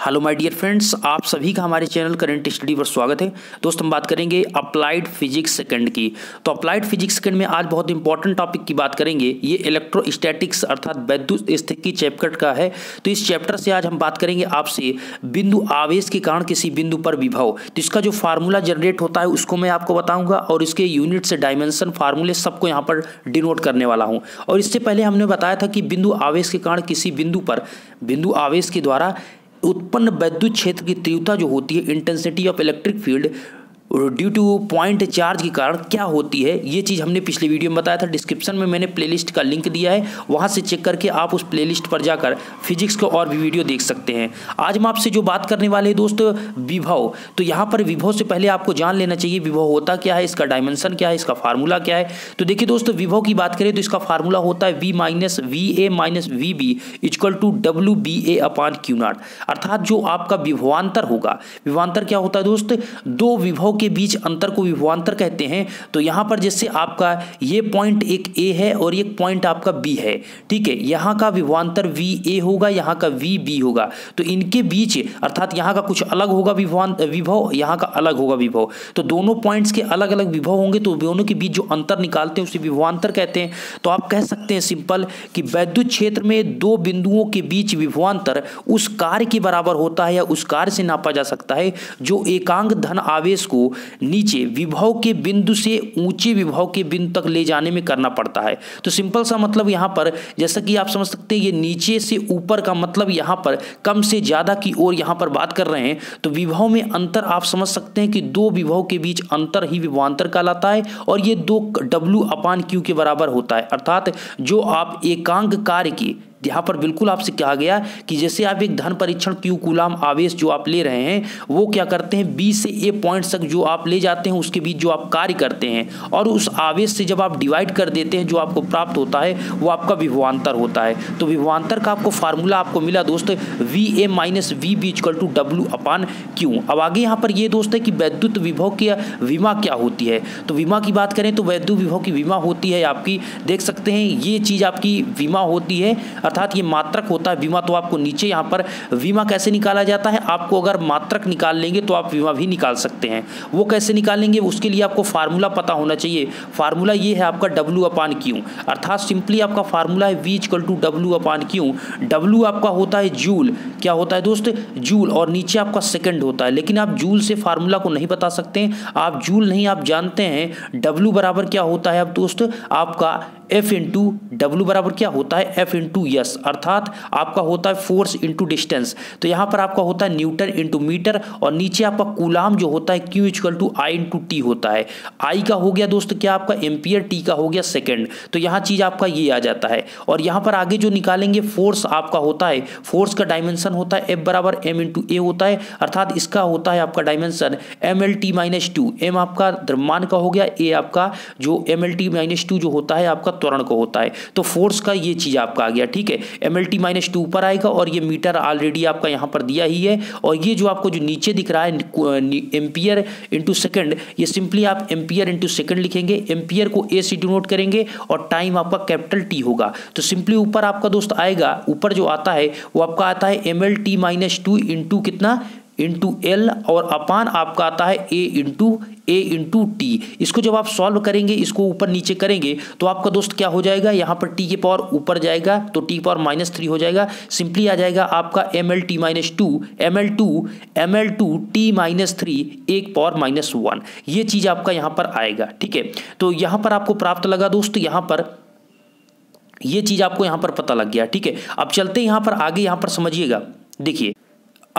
Hello my dear friends आप सभी का हमारे चैनल करंट स्टडी पर स्वागत है। दोस्त, हम बात करेंगे अप्लाइड फिजिक्स सेकंड की। तो अप्लाइड फिजिक्स सेकंड में आज बहुत इंपॉर्टेंट टॉपिक की बात करेंगे। ये इलेक्ट्रोस्टैटिक्स अर्थात वैद्युत स्थिति चैप्टर का है। तो इस चैप्टर से आज हम बात करेंगे आपसे बिंदु आवेश के कारण किसी बिंदु पर विभव। तो इसका जो फार्मूला जनरेट होता है, उसको मैं आपको बताऊँगा और इसके यूनिट से डायमेंशन फार्मूले सबको यहाँ पर डिनोट करने वाला हूँ। और इससे पहले हमने बताया था कि बिंदु आवेश के कारण किसी बिंदु पर, बिंदु आवेश के द्वारा उत्पन्न वैद्युत क्षेत्र की तीव्रता जो होती है intensity of electric field due to point charge के कारण क्या होती है, ये चीज़ हमने पिछले वीडियो में बताया था। डिस्क्रिप्शन में मैंने प्लेलिस्ट का लिंक दिया है। वहाँ से चेक करके आप उस प्लेलिस्ट पर जाकर फिजिक्स को और भी वीडियो देख सकते हैं। आज हम आपसे जो बात करने वाले हैं दोस्त, विभव। तो यहाँ पर विभव से पहले आपको जान लेना चाहिए, विभव होता क्या है, इसका डायमेंशन क्या है, इसका फार्मूला क्या है। तो देखिए दोस्तों, विभव की बात करें तो इसका फार्मूला होता है V minus V A minus V B equal to W B A upon Q naught अर्थात जो आपका विभवान्तर होगा। विभवांतर क्या होता है दोस्त? दो विभव के बीच अंतर को विभवांतर कहते हैं तो यहाँ पर जैसे आपका ये पॉइंट एक ए है और एक पॉइंट आपका बी है, ठीक है? यहाँ का विभवांतर वी ए होगा, यहाँ का वी बी होगा तो इनके बीच अर्थात यहाँ का कुछ अलग होगा विभवान विभव, यहाँ का अलग होगा विभव तो दोनों पॉइंट्स के अलग अलग विभव होंगे तो दोनों के बीच जो अंतर निकालते हैं उसे विभवांतर कहते हैं तो आप कह सकते हैं सिंपल कि वैद्युत क्षेत्र में दो बिंदुओं के बीच विभवांतर उस कार्य के बराबर होता है या उस कार्य से नापा जा सकता है, जो एकांक धन आवेश को नीचे विभव के बिंदु से ऊँचे विभव के बिंदु तक ले जाने में करना पड़ता है। तो सिंपल सा मतलब यहाँ पर, जैसा कि आप समझ सकते हैं, ये नीचे से ऊपर का मतलब यहाँ पर कम से ज़्यादा की ओर यहाँ पर बात कर रहे हैं। तो विभव में अंतर आप समझ सकते हैं कि दो विभव के बीच अंतर ही विभवांतर कहलाता है और ये दो डब्ल्यू अपान क्यू के बराबर होता है। अर्थात जो आप एकांक कार्य की यहाँ पर बिल्कुल आपसे कहा गया कि जैसे आप एक धन परीक्षण क्यू कुलाम आवेश जो आप ले रहे हैं, वो क्या करते हैं? बी से ए पॉइंट तक जो आप ले जाते हैं, उसके बीच जो आप कार्य करते हैं और उस आवेश से जब आप डिवाइड कर देते हैं, जो आपको प्राप्त होता है, वो आपका विभवान्तर होता है। तो विभवान्तर का आपको फार्मूला आपको मिला दोस्त V A minus V B equal to W upon Q? अब आगे यहाँ पर ये दोस्त है कि वैद्युत विभव की विमा क्या होती है? तो विमा की बात करें तो वैद्युत विभव की विमा होती है आपकी। देख सकते हैं, ये चीज़ आपकी विमा होती है। अर्थात ये मात्रक होता है बीमा तो आपको नीचे यहाँ पर बीमा कैसे निकाला जाता है? आपको अगर मात्रक निकाल लेंगे तो आप बीमा भी निकाल सकते हैं। वो कैसे निकालेंगे? उसके लिए आपको फार्मूला पता होना चाहिए। फार्मूला ये है आपका डब्ल्यू अपान क्यू अर्थात सिंपली आपका फार्मूला है V equal to W upon Q W आपका होता है जूल। क्या होता है दोस्त? जूल। और नीचे आपका सेकंड होता है। लेकिन आप जूल से फार्मूला को नहीं बता सकते आप जूल नहीं, आप जानते हैं डब्ल्यू बराबर क्या होता है अब दोस्त? आपका एफ़ इंटू डब्ल्यू बराबर क्या होता है? एफ़ इंटू यस अर्थात आपका होता है फोर्स इंटू डिस्टेंस तो यहाँ पर आपका होता है न्यूटन इंटू मीटर और नीचे आपका कूलाम जो होता है Q equal to I into T होता है। आई का हो गया दोस्त क्या आपका? एम्पियर टी का हो गया सेकेंड तो यहाँ चीज़ आपका ये आ जाता है। और यहाँ पर आगे जो निकालेंगे फोर्स आपका होता है फोर्स का डायमेंशन होता है एफ़ बराबर एम इंटू ए होता है, अर्थात इसका होता है आपका dimension M L T minus two M आपका द्रव्यमान का हो गया ए आपका जो M L T minus two जो होता है, आपका त्वरण को होता है। तो फोर्स का ये चीज़ आपका आ गया, ठीक है? M L T minus two ऊपर आएगा और ये मीटर ऑलरेडी आपका यहाँ पर दिया ही है। और ये जो आपको जो नीचे दिख रहा है एम्पियर इंटू सेकेंड ये सिंपली आप एम्पियर इंटू सेकेंड लिखेंगे। एम्पियर को ए सी डिनोट करेंगे और टाइम आपका कैपिटल टी होगा। तो सिंपली ऊपर आपका दोस्त आएगा, ऊपर जो आता है, वो आपका आता है M L T minus two into कितना? इंटू एल और अपान आपका आता है A into A into T इसको जब आप सॉल्व करेंगे, इसको ऊपर नीचे करेंगे तो आपका दोस्त क्या हो जाएगा? यहाँ पर टी के पावर ऊपर जाएगा तो टी पावर माइनस थ्री हो जाएगा। सिंपली आ जाएगा आपका M L T minus two M L two M L two T minus three एक पावर माइनस वन ये चीज़ आपका यहाँ पर आएगा, ठीक है? तो यहाँ पर आपको प्राप्त लगा दोस्त, यहाँ पर ये चीज़ आपको यहाँ पर पता लग गया, ठीक है? अब चलते यहाँ पर, आगे यहाँ पर समझिएगा। देखिए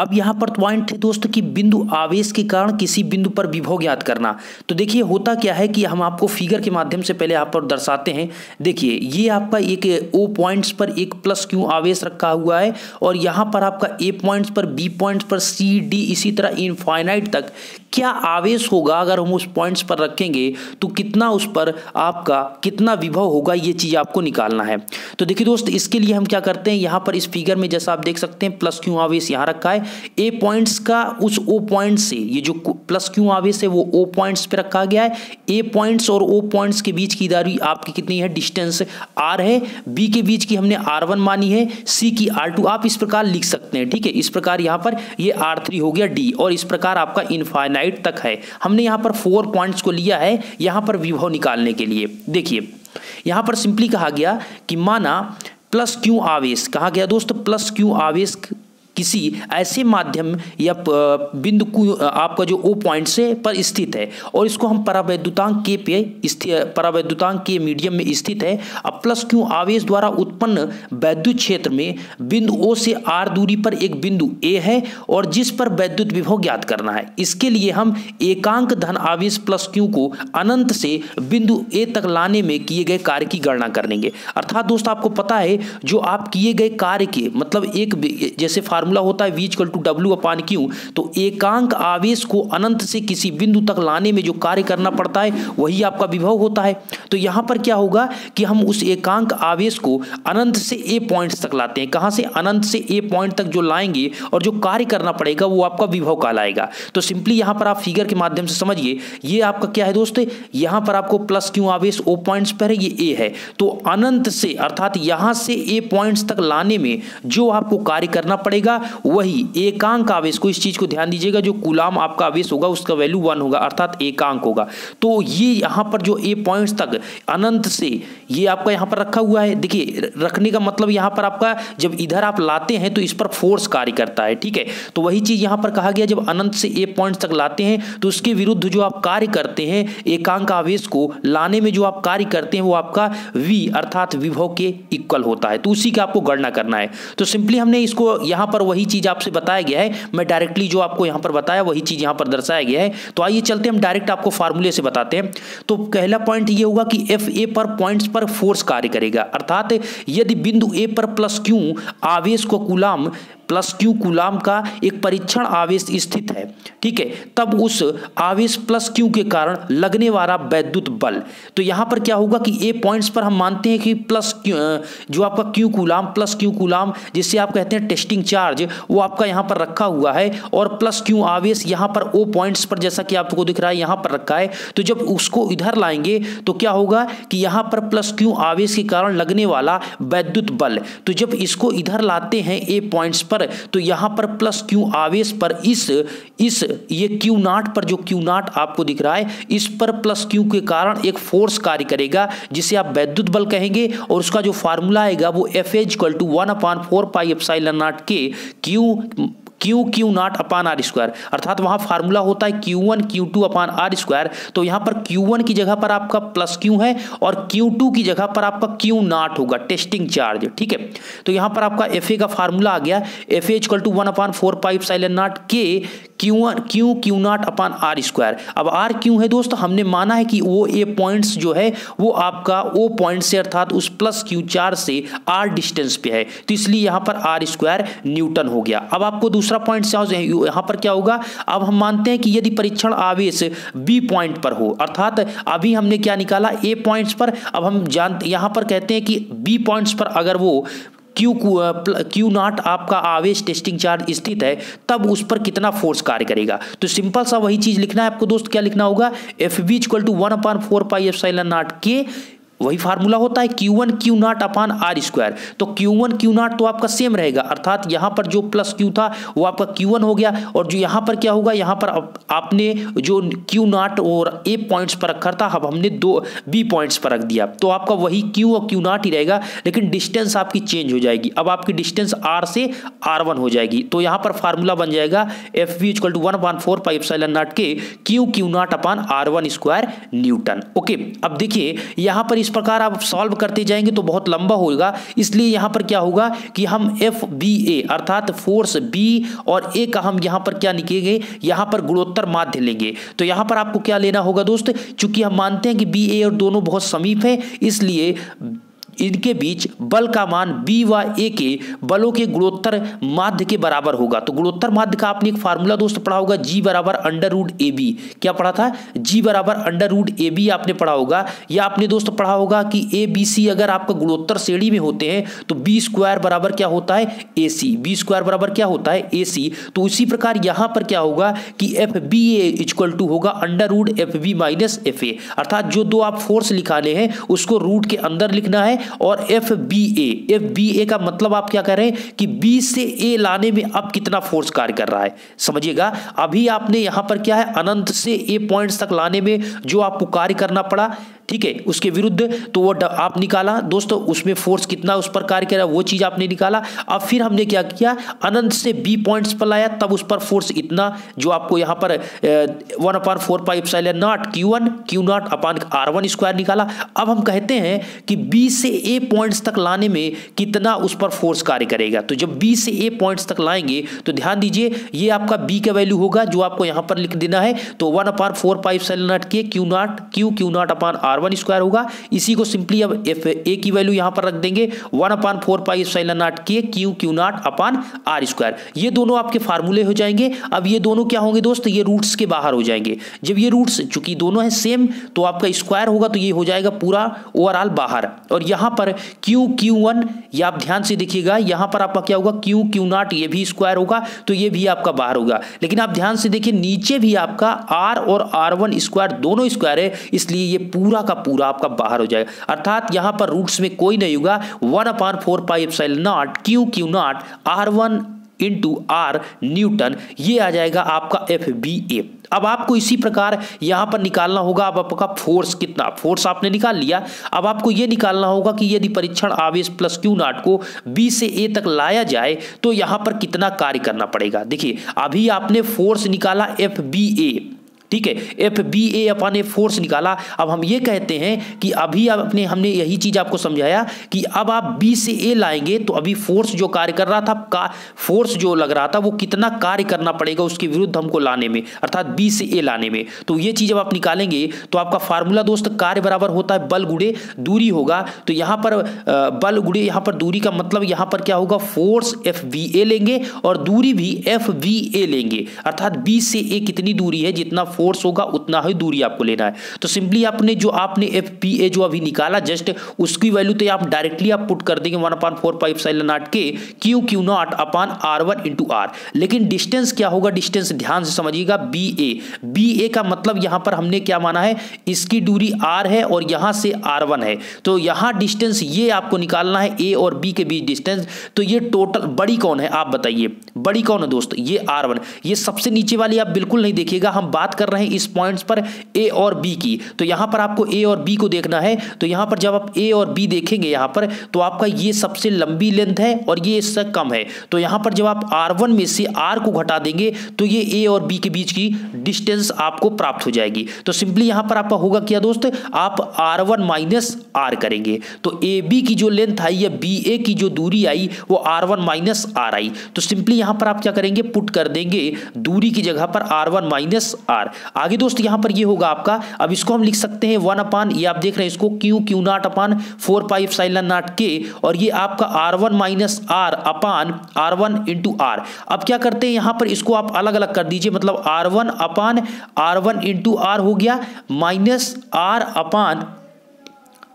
अब यहाँ पर पॉइंट है दोस्तों कि बिंदु आवेश के कारण किसी बिंदु पर विभव ज्ञात करना। तो देखिए, होता क्या है कि हम आपको फिगर के माध्यम से पहले आप पर दर्शाते हैं। देखिए, ये आपका एक ओ पॉइंट्स पर एक प्लस क्यू आवेश रखा हुआ है? और यहाँ पर आपका ए पॉइंट्स पर बी पॉइंट्स पर सी डी इसी तरह इनफाइनाइट तक क्या आवेश होगा अगर हम उस पॉइंट्स पर रखेंगे तो कितना उस पर आपका, कितना विभव होगा ये चीज़ आपको निकालना है। तो देखिए दोस्त, इसके लिए हम क्या करते हैं, यहाँ पर इस फिगर में जैसा आप देख सकते हैं प्लस क्यू आवेश यहाँ रखा है। ए पॉइंट्स का उस ओ पॉइंट से, ये जो प्लस क्यू आवेश है, वो ओ पॉइंट्स पर रखा गया है। ए पॉइंट्स और ओ पॉइंट्स के बीच की दारी आपकी कितनी है डिस्टेंस आर है। बी के बीच की हमने आर वन मानी है सी की आर टू आप इस प्रकार लिख सकते हैं, ठीक है? इस प्रकार यहाँ पर ये आर थ्री हो गया डी और इस प्रकार आपका इनफाइनाइट तक है। हमने यहाँ पर फोर पॉइंट्स को लिया है यहाँ पर विभव निकालने के लिए। देखिए, यहाँ पर सिंपली कहा गया कि माना प्लस क्यू आवेश, कहा गया दोस्तों प्लस क्यू आवेश किसी ऐसे माध्यम या बिंदु आपका जो ओ पॉइंट से पर स्थित है। और इसको हम परावैद्युतांक के पे परावैद्युतांक के मीडियम में स्थित है। अब प्लस क्यू आवेश द्वारा उत्पन्न वैद्युत क्षेत्र में बिंदु ओ से आर दूरी पर एक बिंदु ए है और जिस पर वैद्युत विभव ज्ञात करना है। इसके लिए हम एकांक धन आवेश प्लस क्यू को अनंत से बिंदु ए तक लाने में किए गए कार्य की गणना करेंगे अर्थात दोस्त, आपको पता है, जो आप किए गए कार्य के मतलब एक जैसे फार्मूला होता है V equal to W upon Q तो एकांक आवेश को अनंत से किसी बिंदु तक लाने में जो कार्य करना पड़ता है, वही आपका विभव होता है। तो यहाँ पर क्या होगा कि हम उस एकांक आवेश को अनंत से ए पॉइंट्स तक लाते हैं। कहाँ से? अनंत से ए पॉइंट तक जो लाएँगे और जो कार्य करना पड़ेगा, वो आपका विभव कहलाएगा। तो सिंपली यहाँ पर आप फिगर के माध्यम से समझिए, ये आपका क्या है दोस्त? यहाँ पर आपको प्लस क्यू आवेश ओ पॉइंट्स पर है, ये ए है। तो अनंत से, अर्थात यहाँ से ए पॉइंट्स तक लाने में जो आपको कार्य करना पड़ेगा वही एकांक आवेश को इस चीज़ को ध्यान दीजिएगा, जो कुलाम आपका आवेश होगा, उसका वैल्यू वन होगा, अर्थात एकांक होगा। तो ये यहाँ पर जो ए पॉइंट्स तक, अनंत से ये आपका यहाँ पर रखा हुआ है। देखिए, रखने का मतलब यहाँ पर आपका, जब इधर आप लाते हैं तो इस पर फोर्स कार्य करता है, ठीक है? तो वही चीज़ यहाँ पर कहा गया, जब अनंत से ए पॉइंट तक लाते हैं तो उसके विरुद्ध जो आप कार्य करते हैं, एकांक आवेश को लाने में जो आप कार्य करते हैं, वो आपका वी अर्थात विभव के इक्वल होता है। तो उसी का आपको गणना करना है। तो सिंपली हमने इसको यहाँ पर वही चीज़ आपसे बताया गया है। मैं डायरेक्टली जो आपको यहाँ पर बताया, वही चीज़ यहाँ पर दर्शाया गया है। तो आइए चलते हम डायरेक्ट आपको फार्मूले से बताते हैं। तो पहला पॉइंट ये होगा कि एफ़ ए पर पॉइंट्स पर फोर्स कार्य करेगा। अर्थात यदि बिंदु ए पर प्लस क्यू आवेश को कुलाम प्लस क्यू कुलाम का एक परीक्षण आवेश स्थित है। ठीक है, तब उस आवेश प्लस क्यू के कारण लगने वाला वैद्युत बल। तो यहाँ पर क्या होगा कि ए पॉइंट्स पर हम मानते हैं कि प्लस जो आपका Q coulomb, plus Q coulomb जिससे आप कहते हैं टेस्टिंग चार्ज, वो आपका यहाँ पर रखा हुआ है। और प्लस क्यू आवेश यहाँ पर ओ पॉइंट्स पर जैसा कि आपको दिख रहा है, यहाँ पर रखा है। तो जब उसको इधर लाएँगे तो क्या होगा कि यहाँ पर प्लस क्यू आवेश के कारण लगने वाला वैद्युत बल। तो जब इसको इधर लाते हैं ए पॉइंट्स पर पर तो यहाँ पर प्लस क्यू आवेश पर इस इस, ये क्यू नाट पर जो क्यू नाट आपको दिख रहा है, इस पर प्लस क्यू के कारण एक फोर्स कार्य करेगा, जिसे आप वैद्युत बल कहेंगे, और उसका जो फार्मूला आएगा वो F A equal to one upon four pi epsilon naught के Q Q Q naught upon R square अर्थात वहाँ फार्मूला होता है Q one Q two upon R square तो यहाँ पर क्यू वन की जगह पर आपका प्लस क्यू है और क्यू टू की जगह पर आपका क्यू नॉट होगा टेस्टिंग चार्ज ठीक है? तो यहाँ पर आपका एफ़ ए का फार्मूला आ गया। F A equal to one upon four pi epsilon naught के Q one Q Q naught upon R square अब आर क्यू है दोस्तों? हमने माना है कि वो ए पॉइंट्स जो है, वो आपका ओ पॉइंट से अर्थात उस प्लस क्यू चार से आर डिस्टेंस पे है। तो इसलिए यहाँ पर आर स्क्वायर न्यूटन हो गया। अब आपको दूसरा पॉइंट से यहाँ पर क्या होगा? अब हम मानते हैं कि यदि परीक्षण आवेश बी पॉइंट पर हो, अर्थात अभी हमने क्या निकाला? ए पॉइंट्स पर। अब हम जानते यहाँ पर कहते हैं कि बी पॉइंट्स पर अगर वो क्यू क्यू नॉट आपका आवेश टेस्टिंग चार्ज स्थित है, तब उस पर कितना फोर्स कार्य करेगा? तो सिंपल सा वही चीज़ लिखना है। आपको दोस्त, क्या लिखना होगा? F B equal to one upon four pi epsilon naught के वही फार्मूला होता है Q one Q naught upon R square तो क्यू वन क्यू नॉट तो आपका सेम रहेगा। अर्थात यहाँ पर जो प्लस क्यू था, वो आपका क्यू वन हो गया। और जो यहाँ पर क्या होगा, यहाँ पर आपने जो क्यू नॉट और ए पॉइंट्स पर रखा था, अब हमने दो बी पॉइंट्स पर रख दिया। तो आपका वही क्यू और क्यू नॉट ही रहेगा, लेकिन डिस्टेंस आपकी चेंज हो जाएगी। अब आपकी डिस्टेंस आर से आर वन हो जाएगी। तो यहाँ पर फार्मूला बन जाएगा F B equal to one upon four pi epsilon naught के Q Q naught upon R one square newton okay, अब देखिए, यहाँ पर इस प्रकार आप सॉल्व करते जाएँगे तो बहुत लंबा होगा इसलिए यहाँ पर क्या होगा कि हम एफ़ बी ए अर्थात फोर्स बी और ए का हम यहाँ पर क्या निकलेंगे यहाँ पर गुणोत्तर माध्य लेंगे। तो यहाँ पर आपको क्या लेना होगा दोस्त? चूँकि हम मानते हैं कि बी ए और दोनों बहुत समीप है, इसलिए इनके बीच बल का मान बी व ए के बलों के गुणोत्तर माध्य के बराबर होगा। तो गुणोत्तर माध्य का आपने एक फार्मूला दोस्त पढ़ा होगा जी बराबर अंडर रूड ए बी क्या पढ़ा था? जी बराबर अंडर रूड ए बी आपने पढ़ा होगा। या आपने दोस्त पढ़ा होगा कि ए बी सी अगर आपका गुणोत्तर श्रेणी में होते हैं तो बी स्क्वायर बराबर क्या होता है? ए सी बी स्क्वायर बराबर क्या होता है? ए सी तो उसी प्रकार यहाँ पर क्या होगा कि F B A equal to होगा under root F B minus F A अर्थात जो दो आप फोर्स लिखाने हैं, उसको रूट के अंदर लिखना है और F B A F B A का मतलब आप क्या कह रहे हैं कि बी से ए लाने में अब कितना फोर्स कार्य कर रहा है। समझिएगा? अभी आपने यहाँ पर क्या है? अनंत से ए पॉइंट्स तक लाने में जो आपको कार्य करना पड़ा, ठीक है? उसके विरुद्ध तो वो आप निकाला। दोस्तों, उसमें फोर्स कितना उस पर कार्य करा, वो चीज़ आपने निकाला। अब फिर हमने क्या किया? अनंत से बी पॉइंट्स पर लाया, तब उस पर फोर्स इतना जो आपको यहाँ पर one upon four pi epsilon naught Q one Q naught upon R one square निकाला। अब हम कहते हैं कि बी से ए पॉइंट्स तक लाने में कितना उस पर फोर्स कार्य करेगा? तो जब बी से ए पॉइंट्स तक लाएँगे तो ध्यान दीजिए, ये आपका बी का वैल्यू होगा, जो आपको यहाँ पर लिख देना है। तो one upon four pi epsilon naught के Q naught Q Q naught upon R one square होगा। इसी को सिंपली अब एफ़ ए की वैल्यू यहाँ पर रख देंगे। One upon four pi epsilon naught K q q naught upon r square ये दोनों आपके फार्मूले हो जाएँगे। अब ये दोनों क्या होंगे दोस्त? ये रूट्स के बाहर हो जाएँगे। जब ये रूट्स चूँकि दोनों है सेम तो आपका स्क्वायर होगा तो ये हो जाएगा पूरा ओवरऑल बाहर। और यहाँ पर क्यू क्यू वन ये आप ध्यान से देखिएगा, यहाँ पर आपका क्या होगा क्यू क्यू नॉट ये भी स्क्वायर होगा तो ये भी आपका बाहर होगा। लेकिन आप ध्यान से देखिए, नीचे भी आपका आर और आर वन स्क्वायर दोनों स्क्वायर है, इसलिए ये पूरा का पूरा आपका बाहर हो जाएगा। अर्थात यहाँ पर रूट्स में कोई नहीं होगा। One upon four pi epsilon naught Q Q naught R one into R newton ये आ जाएगा आपका एफ़ बी ए अब आपको इसी प्रकार यहाँ पर निकालना होगा अब आपका फोर्स कितना? फोर्स आपने निकाल लिया। अब आपको ये निकालना होगा कि यदि परीक्षण आवेश प्लस क्यू नाट को बी से ए तक लाया जाए तो यहाँ पर कितना कार्य करना पड़ेगा? देखिए, अभी आपने फोर्स निकाला एफ़ बी ए ठीक है F B A upon A force निकाला। अब हम ये कहते हैं कि अभी अपने, हमने यही चीज़ आपको समझाया कि अब आप बी से ए लाएँगे तो अभी फोर्स जो कार्य कर रहा था, का फोर्स जो लग रहा था, वो कितना कार्य करना पड़ेगा उसके विरुद्ध हमको लाने में, अर्थात बी से ए लाने में। तो ये चीज़ जब आप निकालेंगे तो आपका फार्मूला दोस्त कार्य बराबर होता है, बल गुड़े दूरी होगा। तो यहाँ पर बल गुड़े यहाँ पर दूरी का मतलब यहाँ पर क्या होगा? फोर्स एफ़ बी ए लेंगे और दूरी भी एफ़ बी ए लेंगे। अर्थात बी से ए कितनी दूरी है, जितना फोर्स होगा, उतना ही दूरी आपको लेना है। तो सिंपली आपने जो आपने एफ़ पी ए जो अभी निकाला जस्ट उसकी वैल्यू तो आप डायरेक्टली आप पुट कर देंगे one upon four five epsilon naught के Q Q naught upon R one into R लेकिन डिस्टेंस क्या होगा? डिस्टेंस ध्यान से समझिएगा बी ए बी ए का मतलब यहाँ पर हमने क्या माना है? इसकी दूरी आर है और यहाँ से आर वन है। तो यहाँ डिस्टेंस ये आपको निकालना है ए और बी के बीच डिस्टेंस तो ये टोटल बड़ी कौन है? आप बताइए। बड़ी कौन है दोस्त? ये आर वन ये सबसे नीचे वाली आप बिल्कुल नहीं देखिएगा। हम बात कर रहे हैं इस पॉइंट्स पर ए और बी की। तो यहाँ पर आपको ए और बी को देखना है। तो यहाँ पर जब आप ए और बी देखेंगे यहाँ पर तो आपका ये सबसे लंबी लेंथ है और ये इससे कम है। तो यहाँ पर जब आप आर वन में से आर को घटा देंगे तो ये ए और बी के बीच की डिस्टेंस आपको प्राप्त हो जाएगी। तो सिंपली यहाँ पर आपका होगा क्या दोस्त? आप आर वन माइनस आर करेंगे। तो ए बी की जो लेंथ आई या बी ए की जो दूरी आई, वो आर वन माइनस आर आई। तो सिंपली यहाँ पर आप क्या करेंगे? पुट कर देंगे दूरी की जगह पर आर वन माइनस आर आगे दोस्त, यहाँ पर ये होगा आपका। अब इसको हम लिख सकते हैं वन अपान, ये आप देख रहे हैं इसको q q naught upon, four pi epsilon naught के, और ये आपका R one minus R upon, R one into R. अब क्या करते हैं, यहाँ पर इसको आप अलग अलग कर दीजिए मतलब R one upon, R one into R हो गया, minus R upon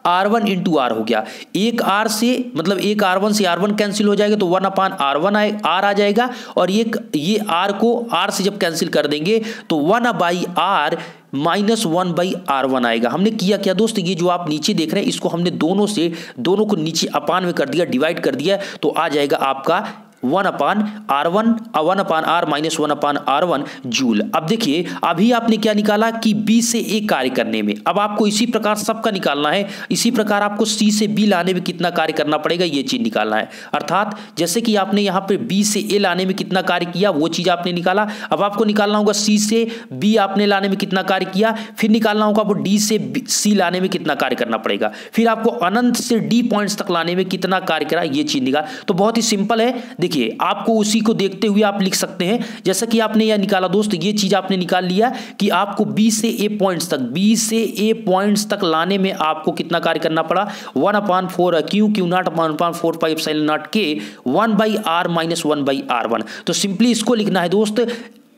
R one into R हो गया। एक आर से मतलब एक आर वन से आर वन कैंसिल हो जाएगा तो वन अपान आर वन आए आर आ जाएगा, और ये ये आर को आर से जब कैंसिल कर देंगे तो one by R minus one by R one आएगा। हमने किया क्या दोस्त? ये जो आप नीचे देख रहे हैं, इसको हमने दोनों से, दोनों को नीचे अपान में कर दिया डिवाइड कर दिया तो आ जाएगा आपका one upon R one one upon R minus one upon R one joule. अब देखिए, अभी आपने क्या निकाला कि बी से ए कार्य करने में। अब आपको इसी प्रकार सबका निकालना है। इसी प्रकार आपको सी से बी लाने में कितना कार्य करना पड़ेगा, ये चीज़ निकालना है। अर्थात, जैसे कि आपने यहाँ पे बी से ए लाने में कितना कार्य किया, वो चीज़ आपने निकाला। अब आपको निकालना होगा सी से बी आपने लाने में कितना कार्य किया, फिर निकालना होगा आपको डी से सी लाने में कितना कार्य करना पड़ेगा। फिर आपको अनंत से डी पॉइंट्स तक लाने में कितना कार्य करा, ये चीज़ निकाल। तो बहुत ही सिंपल है। देखिए, आपको उसी को देखते हुए आप लिख सकते हैं, जैसा कि आपने यह निकाला, दोस्त, ये चीज़ आपने निकाल लिया कि आपको बी से ए पॉइंट्स तक बी से ए पॉइंट्स तक लाने में आपको कितना कार्य करना पड़ा? One upon four Q Q naught upon upon four five epsilon naught के one by R minus one by R one तो सिंपली इसको लिखना है, दोस्त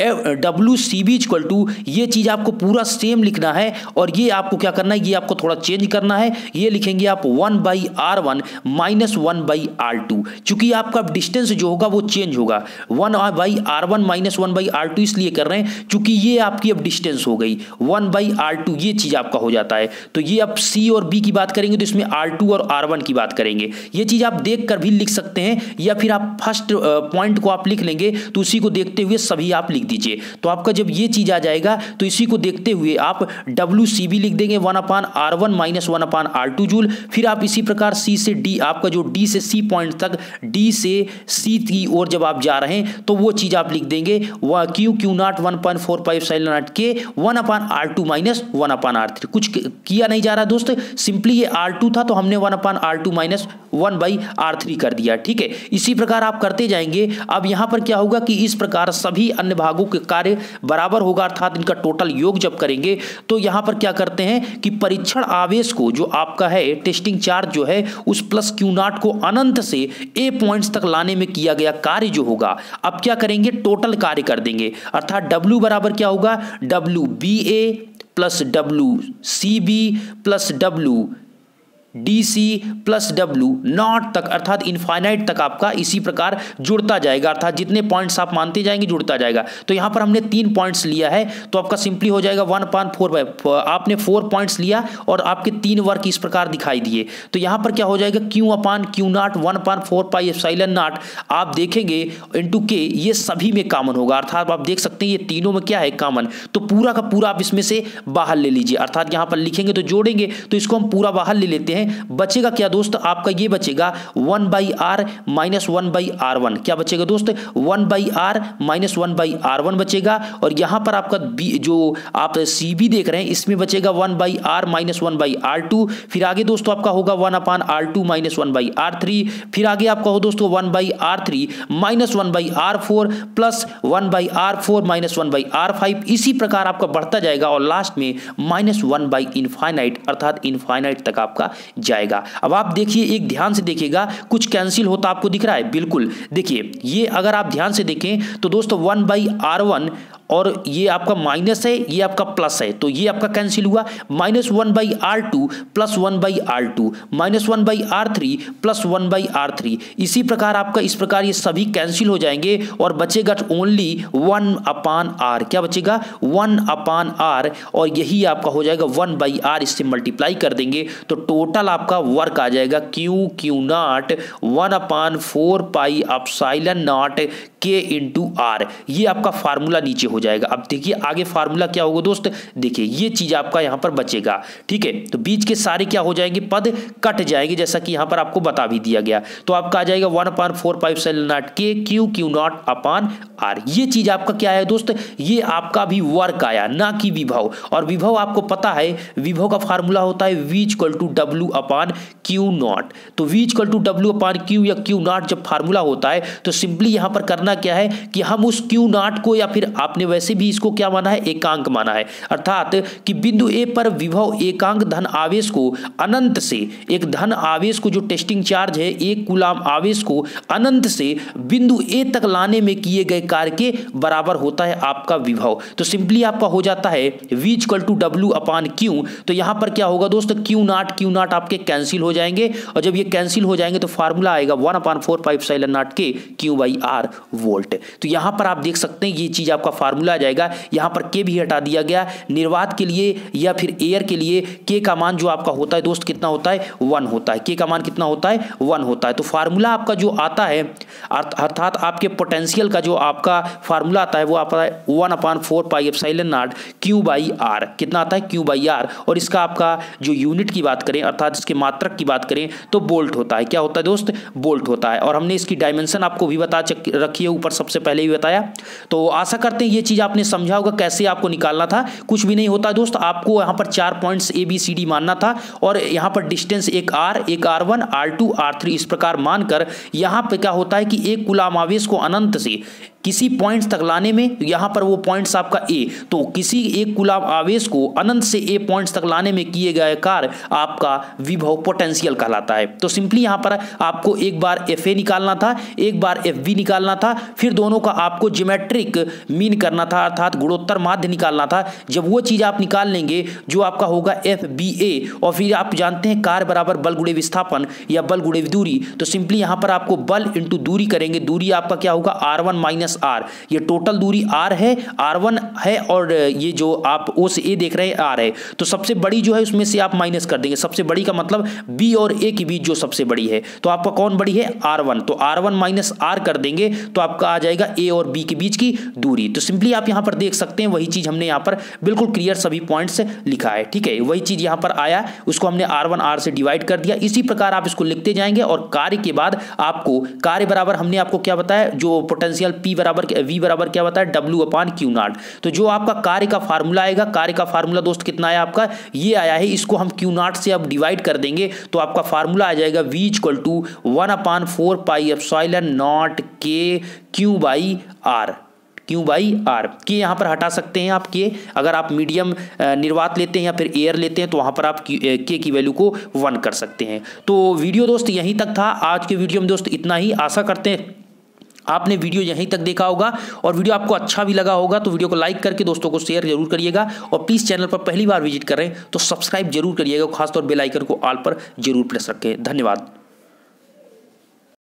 W C B equal to ये चीज़ आपको पूरा सेम लिखना है और ये आपको क्या करना है? ये आपको थोड़ा चेंज करना है। ये लिखेंगे आप one by R one minus one by R two चूँकि आपका डिस्टेंस जो होगा वो चेंज होगा। One by R one minus one by R two इसलिए कर रहे हैं चूँकि ये आपकी अब डिस्टेंस हो गई। वन बाई आर टू ये चीज़ आपका हो जाता है। तो ये आप सी और बी की बात करेंगे तो इसमें आर टू और आर वन की बात करेंगे। ये चीज़ आप देख कर भी लिख सकते हैं या फिर आप फ़र्स्ट पॉइंट को आप लिख लेंगे तो उसी को देखते हुए सभी आप लिख दीजिए। तो आपका जब ये चीज़ आ जाएगा तो इसी को देखते हुए आप बी लिख देंगे, one upon R one minus one upon R two joule. फिर आप इसी प्रकार सी से डी आपका जो डी से सी पॉइंट तक डी से सी की ओर जब आप जा रहे हैं तो वो चीज़ आप लिख देंगे वह Q Q naught one point four five साइल नॉट के, one upon R two minus one upon R three. कुछ किया नहीं जा रहा दोस्त, सिंपली ये आर टू था तो हमने one upon R two minus one by R three कर दिया, ठीक है? इसी प्रकार आप करते जाएँगे। अब यहाँ पर क्या होगा कि इस प्रकार सभी अन्य भागों के कार्य बराबर होगा, अर्थात इनका टोटल योग जब करेंगे तो यहाँ पर क्या करते हैं कि परीक्षण आवेश को जो आपका है टेस्टिंग चार्ज जो है, उस प्लस क्यू नाट को अनंत से ए पॉइंट्स तक लाने में किया गया कार्य जो होगा, अब क्या करेंगे? टोटल कार्य कर देंगे। अर्थात डब्ल्यू बराबर क्या होगा? W B A plus W C B plus W D C plus W naught तक, अर्थात इनफाइनाइट तक आपका इसी प्रकार जुड़ता जाएगा, अर्थात जितने पॉइंट्स आप मानते जाएँगे, जुड़ता जाएगा। तो यहाँ पर हमने तीन पॉइंट्स लिया है तो आपका सिंपली हो जाएगा वन पान फोर बाई आपने फोर पॉइंट्स लिया और आपके तीन वर्क इस प्रकार दिखाई दिए। तो यहाँ पर क्या हो जाएगा Q upon Q naught one point four pi epsilon naught आप देखेंगे इंटू के ये सभी में कॉमन होगा। अर्थात आप देख सकते हैं, ये तीनों में क्या है कॉमन तो पूरा का पूरा आप इसमें से बाहर ले लीजिए। अर्थात यहाँ पर लिखेंगे तो जोड़ेंगे तो इसको हम पूरा बाहर ले लेते हैं। बचेगा क्या दोस्त आपका ये बचेगा one by R minus one by R one क्या बचेगा दोस्त one by R minus one by R one बचेगा और यहाँ पर आपका बी जो आप सी बी देख रहे हैं इसमें बचेगा one by R minus one by R two फिर आगे दोस्तों आपका होगा one upon R two minus one by R three फिर आगे आपका हो दोस्तों one by R three minus one by R four plus one by R four minus one by R five इसी प्रकार आपका बढ़ता जाएगा और लास्ट में माइनस वन बाई इनफाइनाइट अर्थात इनफाइनाइट तक आपका जाएगा। अब आप देखिए, एक ध्यान से देखिएगा, कुछ कैंसिल होता आपको दिख रहा है। बिल्कुल, देखिए, ये अगर आप ध्यान से देखें तो दोस्तों वन बाई आर वन और ये आपका माइनस है, ये आपका प्लस है। तो ये आपका कैंसिल हुआ। Minus one by R two plus one by R two minus one by R three plus one by R three इसी प्रकार आपका, इस प्रकार ये सभी कैंसिल हो जाएँगे और बचेगा ओनली वन अपान आर क्या बचेगा? वन अपान आर और यही आपका हो जाएगा वन बाई आर इससे मल्टीप्लाई कर देंगे। तो टोटल आपका वर्क आ जाएगा। Q Q naught one upon four pi epsilon naught के इंटू आर ये आपका फार्मूला नीचे हो जाएगा। अब देखिए आगे फार्मूला क्या होगा दोस्त? देखिए, ये चीज़ आपका यहाँ पर बचेगा, ठीक है? तो बीच के सारे क्या हो जाएँगे? पद कट जाएँगे, जैसा कि यहाँ पर आपको बता भी दिया गया। तो आपका आ जाएगा one upon four five seven naught के, Q Q naught upon R. ये चीज़ आपका क्या है दोस्त? ये आपका भी वर्क आया, ना कि विभव। और विभव आपको पता है, विभव का फार्मूला होता है V equal to W upon Q naught तो V equal to W upon Q या क्यू नॉट जब फार्मूला होता है तो सिंपली यहाँ पर करना क्या है कि हम उस क्यू नॉट को या फिर आपने वैसे भी इसको क्या माना है? एकांक माना है। अर्थात कि बिंदु ए पर विभव एकांक धन आवेश को अनंत से, एक धन आवेश को जो टेस्टिंग चार्ज है, एक गुलाम आवेश को अनंत से बिंदु ए तक लाने में किए गए कार्य के बराबर होता है आपका विभव। तो सिंपली आपका हो जाता है V equal to W upon Q तो यहाँ पर क्या होगा दोस्त? क्यू नाट क्यू नाट आपके कैंसिल हो जाएँगे। और जब ये कैंसिल हो जाएँगे तो फार्मूला आएगा one upon four five epsilon naught के क्यू बाई आर वोल्ट तो यहाँ पर आप देख सकते हैं ये चीज़ आपका फार्मूला आ जाएगा। यहाँ पर के भी हटा दिया गया। निर्वात के लिए या फिर एयर के लिए के का मान जो आपका होता है दोस्त कितना होता है? वन होता है। के का मान कितना होता है? वन होता है। तो फार्मूला आपका जो आता है अर्थात आपके पोटेंशियल का जो आपका फार्मूला आता है, वो आता one upon four pi epsilon naught q by r कितना आता है? क्यू बाई आर और इसका आपका जो यूनिट की बात करें, अर्थात इसके मात्रक की बात करें तो बोल्ट होता है। क्या होता है दोस्त? बोल्ट होता है। और हमने इसकी डायमेंशन आपको भी बता रखी है, ऊपर सबसे पहले ही बताया। तो आशा करते हैं ये चीज़ आपने समझा होगा, कैसे आपको निकालना था। कुछ भी नहीं होता दोस्त, आपको यहाँ पर चार points A B C D मानना था और यहाँ पर डिस्टेंस एक आर एक R one R two R three इस प्रकार मानकर यहाँ पर क्या होता है कि एक गुलाम आवेश को अनंत से किसी पॉइंट्स तक लाने में यहाँ पर वो पॉइंट्स आपका ए तो किसी एक गुलाम आवेश को अनंत से ए पॉइंट्स तक लाने में किए गए कार्य आपका विभव पोटेंशियल कहलाता है। तो सिंपली यहाँ पर आपको एक बार एफ़ ए निकालना था, एक बार एफ़ बी निकालना था, फिर दोनों का आपको ज्योमेट्रिक मीन करना था, अर्थात गुणोत्तर माध्य निकालना था। जब वो चीज़ आप निकाल लेंगे, जो आपका होगा एफ़ बी ए और फिर आप जानते हैं कार्य बराबर बल गुड़े विस्थापन या बल गुड़े दूरी तो सिंपली यहाँ पर आपको बल इंटू दूरी करेंगे। दूरी आपका क्या होगा? आर वन माइनस आर ये टोटल दूरी आर है आर वन है और ये जो आप ओ से ए देख रहे हैं आर है। तो सबसे बड़ी जो है उसमें से आप माइनस कर देंगे। सबसे बड़ी का मतलब बी और ए के बीच जो सबसे बड़ी है। तो आपका कौन बड़ी है? आर वन तो आर वन माइनस आर कर देंगे तो आपका आ जाएगा ए और बी के बीच की दूरी। तो सिंपली आप यहाँ पर देख सकते हैं, वही चीज़ हमने यहाँ पर बिल्कुल क्लियर सभी पॉइंट्स लिखा है। ठीक है? वही चीज़ यहाँ पर आया, उसको हमने आर वन आर से डिवाइड कर दिया। इसी प्रकार आप इसको लिखते जाएँगे और कार्य के बाद आपको, कार्य बराबर हमने आपको क्या बताया, जो पोटेंशियल पी बराबर वी बराबर क्या बताया? डब्ल्यू अपान क्यू नाट तो जो आपका कार्य का फार्मूला आएगा, कार्य का फार्मूला दोस्त कितना आया आपका? ये आया है, इसको हम क्यू नाट से अब डिवाइड कर देंगे तो आपका फार्मूला आ जाएगा V equal to one upon four pi F naught के क्यू बाई आर क्यों बाई आर के यहाँ पर हटा सकते हैं आप के अगर आप मीडियम निर्वात लेते हैं या फिर एयर लेते हैं तो वहाँ पर आप के की वैल्यू को वन कर सकते हैं। तो वीडियो दोस्त यहीं तक था। आज के वीडियो में दोस्त इतना ही। आशा करते हैं आपने वीडियो यहीं तक देखा होगा और वीडियो आपको अच्छा भी लगा होगा तो वीडियो को लाइक करके दोस्तों को शेयर ज़रूर करिएगा और प्लीज़ चैनल पर पहली बार विज़िट करें तो सब्सक्राइब ज़रूर करिएगा खासतौर बेलाइकन को आल पर ज़रूर प्रेस रखें। धन्यवाद।